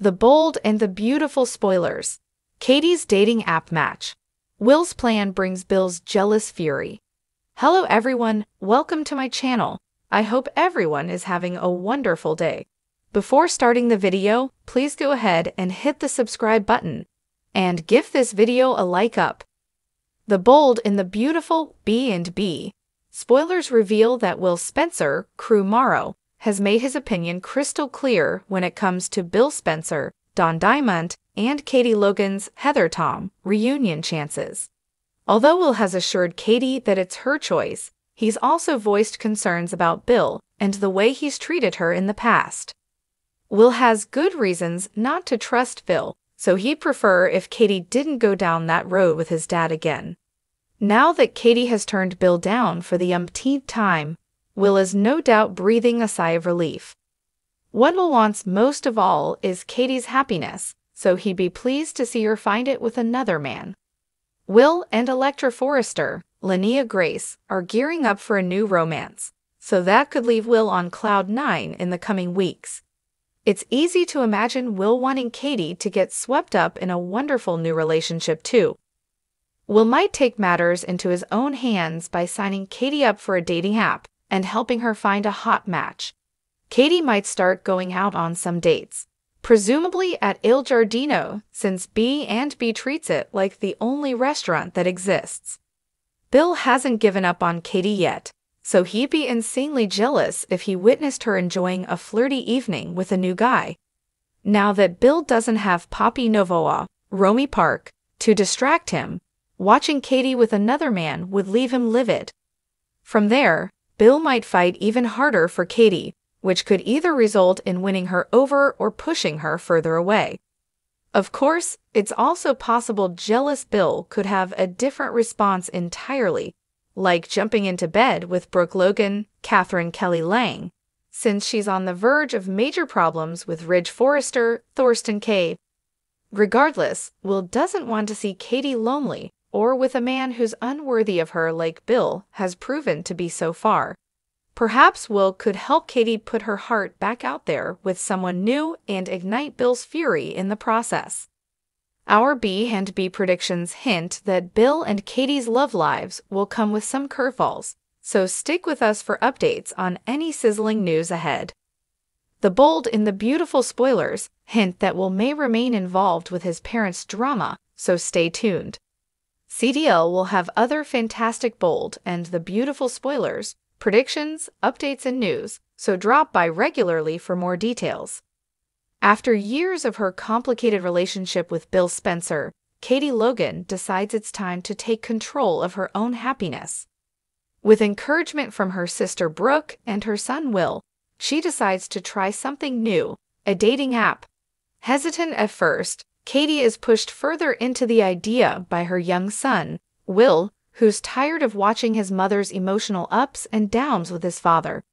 The bold and the beautiful spoilers. Katie's dating app match. Will's plan brings Bill's jealous fury. Hello everyone, welcome to my channel. I hope everyone is having a wonderful day. Before starting the video, please go ahead and hit the subscribe button and give this video a like up. The bold and the beautiful B&B. Spoilers reveal that Will Spencer, Crew Morrow, has made his opinion crystal clear when it comes to Bill Spencer, Don Diamont, and Katie Logan's Heather Tom reunion chances. Although Will has assured Katie that it's her choice, he's also voiced concerns about Bill and the way he's treated her in the past. Will has good reasons not to trust Bill, so he'd prefer if Katie didn't go down that road with his dad again. Now that Katie has turned Bill down for the umpteenth time, Will is no doubt breathing a sigh of relief. What Will wants most of all is Katie's happiness, so he'd be pleased to see her find it with another man. Will and Electra Forrester, Laneya Grace, are gearing up for a new romance, so that could leave Will on cloud nine in the coming weeks. It's easy to imagine Will wanting Katie to get swept up in a wonderful new relationship, too. Will might take matters into his own hands by signing Katie up for a dating app and helping her find a hot match. Katie might start going out on some dates, presumably at Il Giardino, since B and B treats it like the only restaurant that exists. Bill hasn't given up on Katie yet, so he'd be insanely jealous if he witnessed her enjoying a flirty evening with a new guy. Now that Bill doesn't have Poppy Nozawa, Romy Park, to distract him, watching Katie with another man would leave him livid. From there, Bill might fight even harder for Katie, which could either result in winning her over or pushing her further away. Of course, it's also possible jealous Bill could have a different response entirely like jumping into bed with Brooke Logan, Katherine Kelly Lang, since she's on the verge of major problems with Ridge Forrester, Thorsten Kaye. Regardless, Will doesn't want to see Katie lonely or with a man who's unworthy of her like Bill has proven to be so far. Perhaps Will could help Katie put her heart back out there with someone new and ignite Bill's fury in the process. Our B and B predictions hint that Bill and Katie's love lives will come with some curveballs, so stick with us for updates on any sizzling news ahead. The bold in the beautiful spoilers hint that Will may remain involved with his parents' drama, so stay tuned. CDL will have other fantastic bold and the beautiful spoilers, predictions, updates, and news, so drop by regularly for more details. After years of her complicated relationship with Bill Spencer, Katie Logan decides it's time to take control of her own happiness. With encouragement from her sister Brooke and her son Will, she decides to try something new a dating app. Hesitant at first, Katie is pushed further into the idea by her young son, Will, who's tired of watching his mother's emotional ups and downs with his father.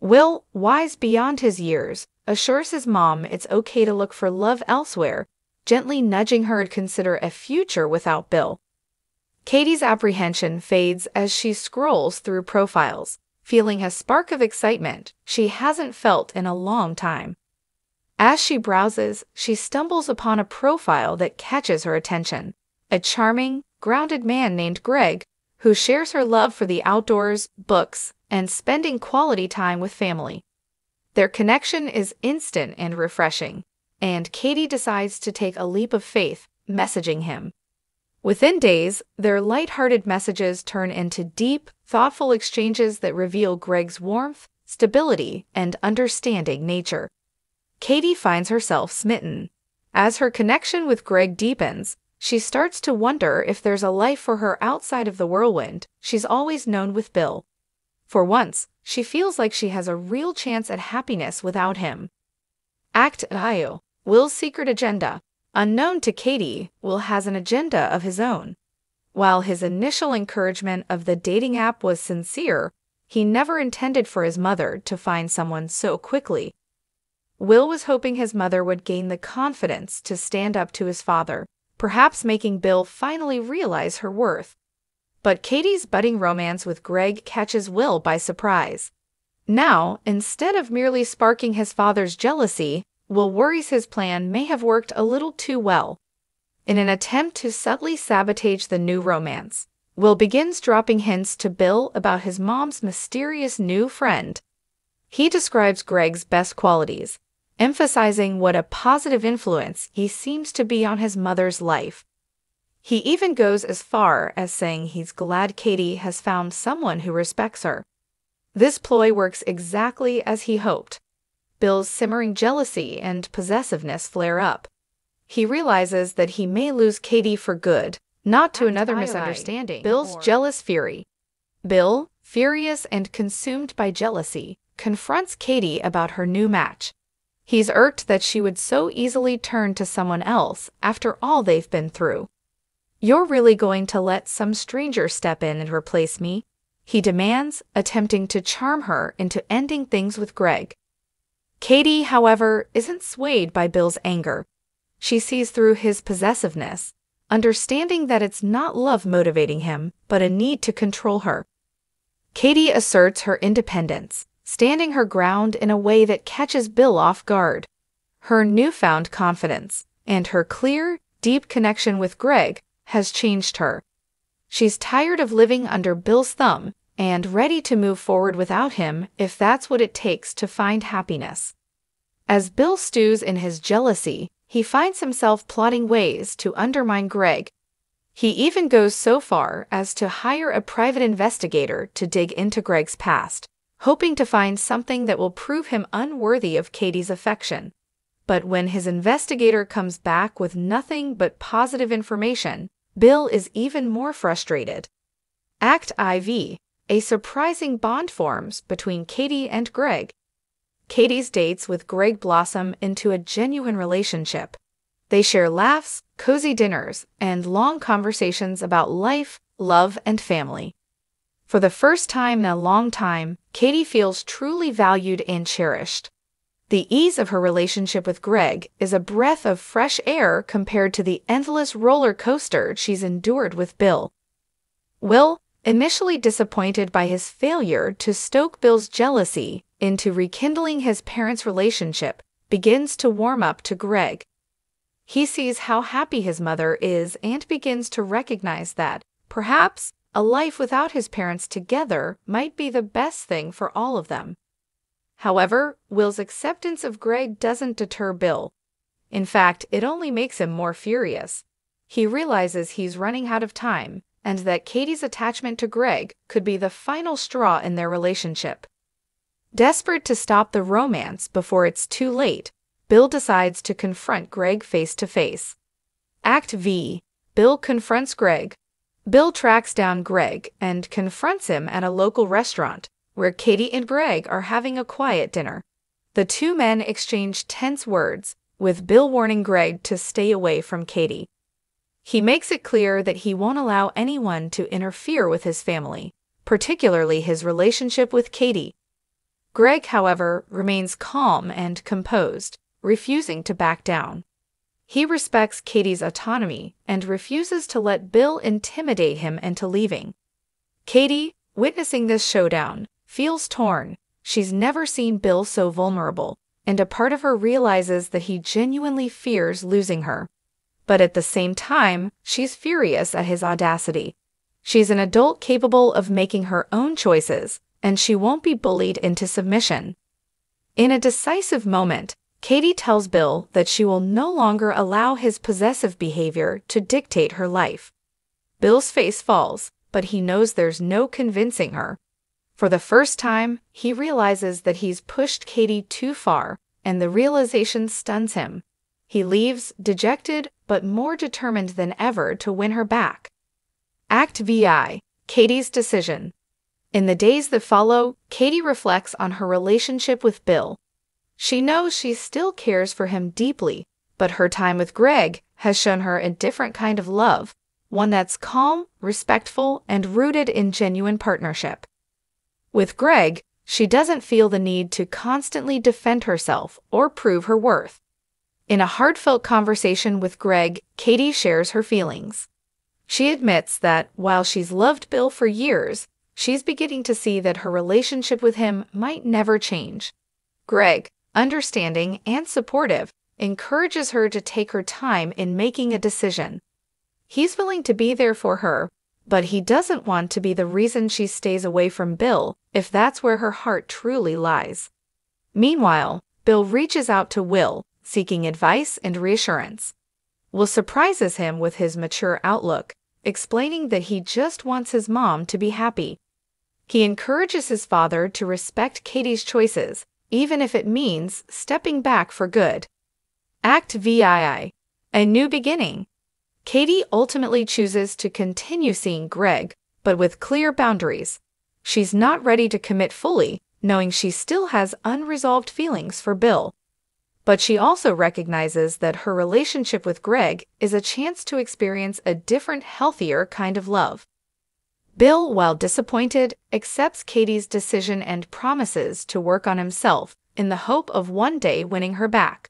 Will, wise beyond his years, assures his mom it's okay to look for love elsewhere, gently nudging her to consider a future without Bill. Katie's apprehension fades as she scrolls through profiles, feeling a spark of excitement she hasn't felt in a long time. As she browses, she stumbles upon a profile that catches her attention a charming, grounded man named Greg, who shares her love for the outdoors, books, and spending quality time with family. Their connection is instant and refreshing, and Katie decides to take a leap of faith, messaging him. Within days, their light-hearted messages turn into deep, thoughtful exchanges that reveal Greg's warmth, stability, and understanding nature. Katie finds herself smitten. As her connection with Greg deepens, she starts to wonder if there's a life for her outside of the whirlwind she's always known with Bill. For once, she feels like she has a real chance at happiness without him. Act Io, Will's secret agenda. Unknown to Katie, Will has an agenda of his own. While his initial encouragement of the dating app was sincere, he never intended for his mother to find someone so quickly. Will was hoping his mother would gain the confidence to stand up to his father, perhaps making Bill finally realize her worth. But Katie's budding romance with Greg catches Will by surprise. Now, instead of merely sparking his father's jealousy, Will worries his plan may have worked a little too well. In an attempt to subtly sabotage the new romance, Will begins dropping hints to Bill about his mom's mysterious new friend. He describes Greg's best qualities, emphasizing what a positive influence he seems to be on his mother's life. He even goes as far as saying he's glad Katie has found someone who respects her. This ploy works exactly as he hoped. Bill's simmering jealousy and possessiveness flare up. He realizes that he may lose Katie for good, not to another misunderstanding. Bill's jealous fury. Bill, furious and consumed by jealousy, confronts Katie about her new match. He's irked that she would so easily turn to someone else after all they've been through. You're really going to let some stranger step in and replace me? He demands, attempting to charm her into ending things with Greg. Katie, however, isn't swayed by Bill's anger. She sees through his possessiveness, understanding that it's not love motivating him, but a need to control her. Katie asserts her independence, standing her ground in a way that catches Bill off guard. Her newfound confidence and her clear, deep connection with Greg has changed her. She's tired of living under Bill's thumb and ready to move forward without him if that's what it takes to find happiness. As Bill stews in his jealousy, he finds himself plotting ways to undermine Greg. He even goes so far as to hire a private investigator to dig into Greg's past hoping to find something that will prove him unworthy of Katie's affection. But when his investigator comes back with nothing but positive information, Bill is even more frustrated. Act IV A surprising bond forms between Katie and Greg. Katie's dates with Greg blossom into a genuine relationship. They share laughs, cozy dinners, and long conversations about life, love, and family. For the first time in a long time, Katie feels truly valued and cherished. The ease of her relationship with Greg is a breath of fresh air compared to the endless roller coaster she's endured with Bill. Will, initially disappointed by his failure to stoke Bill's jealousy into rekindling his parents' relationship, begins to warm up to Greg. He sees how happy his mother is and begins to recognize that, perhaps, a life without his parents together might be the best thing for all of them. However, Will's acceptance of Greg doesn't deter Bill. In fact, it only makes him more furious. He realizes he's running out of time and that Katie's attachment to Greg could be the final straw in their relationship. Desperate to stop the romance before it's too late, Bill decides to confront Greg face to face. Act V Bill confronts Greg, Bill tracks down Greg and confronts him at a local restaurant where Katie and Greg are having a quiet dinner. The two men exchange tense words, with Bill warning Greg to stay away from Katie. He makes it clear that he won't allow anyone to interfere with his family, particularly his relationship with Katie. Greg, however, remains calm and composed, refusing to back down. He respects Katie's autonomy and refuses to let Bill intimidate him into leaving. Katie, witnessing this showdown, feels torn. She's never seen Bill so vulnerable, and a part of her realizes that he genuinely fears losing her. But at the same time, she's furious at his audacity. She's an adult capable of making her own choices, and she won't be bullied into submission. In a decisive moment, Katie tells Bill that she will no longer allow his possessive behavior to dictate her life. Bill's face falls, but he knows there's no convincing her. For the first time, he realizes that he's pushed Katie too far, and the realization stuns him. He leaves, dejected, but more determined than ever to win her back. Act VI Katie's Decision. In the days that follow, Katie reflects on her relationship with Bill she knows she still cares for him deeply, but her time with Greg has shown her a different kind of love, one that's calm, respectful, and rooted in genuine partnership. With Greg, she doesn't feel the need to constantly defend herself or prove her worth. In a heartfelt conversation with Greg, Katie shares her feelings. She admits that while she's loved Bill for years, she's beginning to see that her relationship with him might never change. Greg, understanding, and supportive, encourages her to take her time in making a decision. He's willing to be there for her, but he doesn't want to be the reason she stays away from Bill if that's where her heart truly lies. Meanwhile, Bill reaches out to Will, seeking advice and reassurance. Will surprises him with his mature outlook, explaining that he just wants his mom to be happy. He encourages his father to respect Katie's choices, even if it means stepping back for good. Act VII A New Beginning Katie ultimately chooses to continue seeing Greg, but with clear boundaries. She's not ready to commit fully, knowing she still has unresolved feelings for Bill. But she also recognizes that her relationship with Greg is a chance to experience a different, healthier kind of love. Bill, while disappointed, accepts Katie's decision and promises to work on himself in the hope of one day winning her back.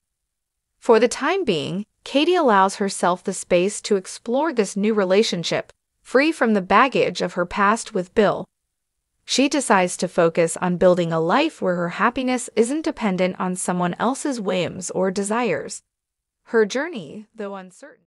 For the time being, Katie allows herself the space to explore this new relationship, free from the baggage of her past with Bill. She decides to focus on building a life where her happiness isn't dependent on someone else's whims or desires. Her journey, though uncertain,